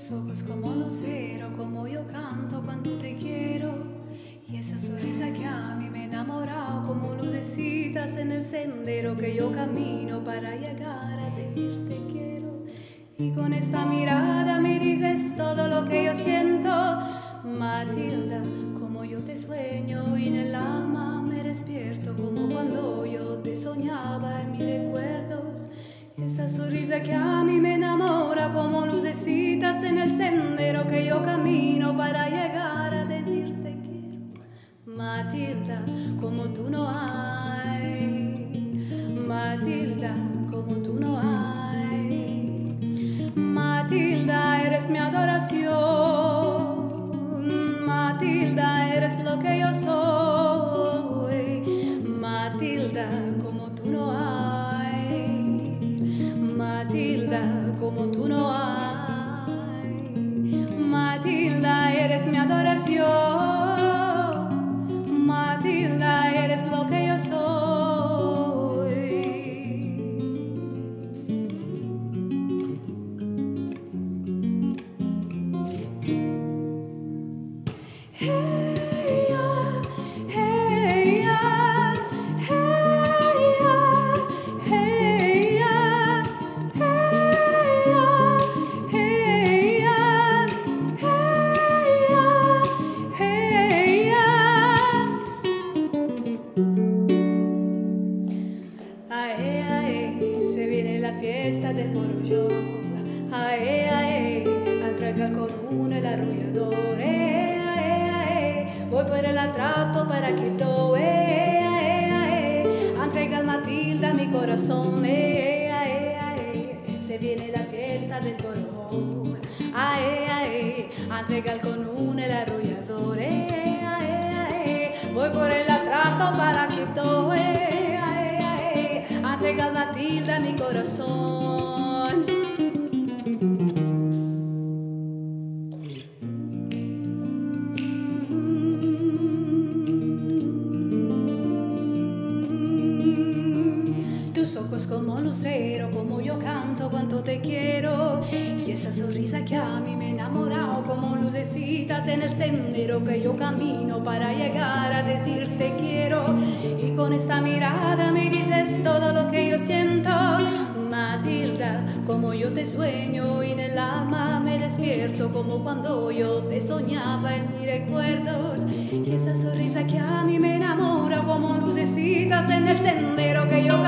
Tus ojos como lucero, como yo canto cuando te quiero. Y esa sonrisa que a mí me enamorado como lucecitas en el sendero que yo camino para llegar a decirte quiero. Y con esta mirada me dices todo lo que yo siento, Matilda, como yo te sueño y en el alma me despierto como cuando yo te soñaba en mis recuerdos. Esa sonrisa que a mí me enamora como lucecitas en el sendero que yo camino para llegar a decirte quiero. Matilda, como tú no hay. Matilda, como tú no hay. Matilda, eres mi adoración. Matilda, eres lo que yo soy. Matilda, como tú no hay. Como tú no hay. Matilda, eres mi adoración. Matilda, eres lo que yo soy. Entrega con uno el arrullador. Ae, ae, ae, voy por el atrato para Quito. Entrega al Matilda mi corazón. Se viene la fiesta del. Ae, ae, entrega con uno el arrullador. Voy por el atrato para Quito. Entrega al Matilda mi corazón. te quiero. Y esa sonrisa que a mí me ha enamorado como lucecitas en el sendero que yo camino para llegar a decirte quiero. Y con esta mirada me dices todo lo que yo siento. Matilda, como yo te sueño y en el alma me despierto, como cuando yo te soñaba en mis recuerdos. Y esa sonrisa que a mí me enamora, como lucecitas en el sendero que yo